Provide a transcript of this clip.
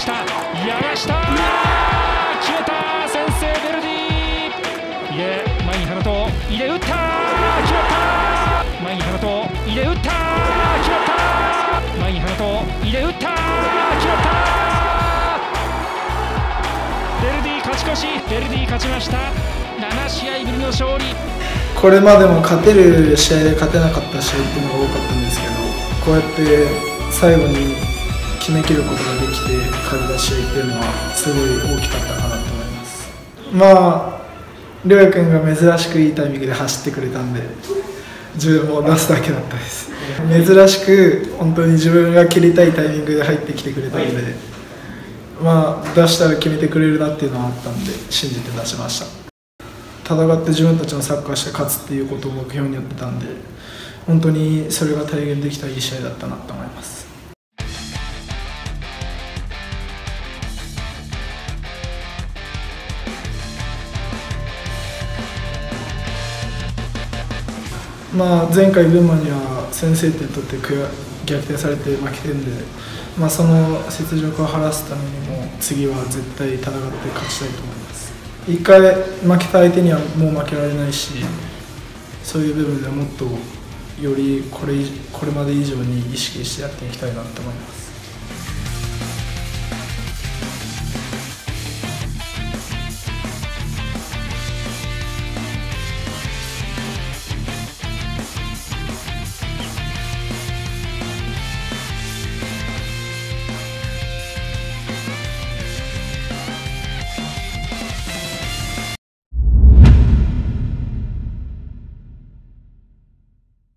山下決めた先制ベルディ入れ前に花と入れ打った決まった前に花と入れ打った決まった前に花と入れ打った決まったベルディ勝ち越し。ベルディ勝ちました。7試合ぶりの勝利。これまでも勝てる試合で勝てなかった試合っていうのが多かったんですけどこうやって最後に決めきることができて勝てた試合っていうのはすごい大きかったかなと思います。まありょうやくんが珍しくいいタイミングで走ってくれたんで自分も出すだけだったです。珍しく本当に自分が切りたいタイミングで入ってきてくれたのでまあ出したら決めてくれるなっていうのはあったんで信じて出しました。戦って自分たちのサッカーして勝つっていうことを目標にやってたんで本当にそれが体現できたいい試合だったなと思いますまあ、前回群馬には先制点取って逆転されて負けてるんで、まあ、その雪辱を晴らすためにも次は絶対戦って勝ちたいと思います。一回負けた相手にはもう負けられないしそういう部分ではもっとよりこれこれまで以上に意識してやっていきたいなと思います。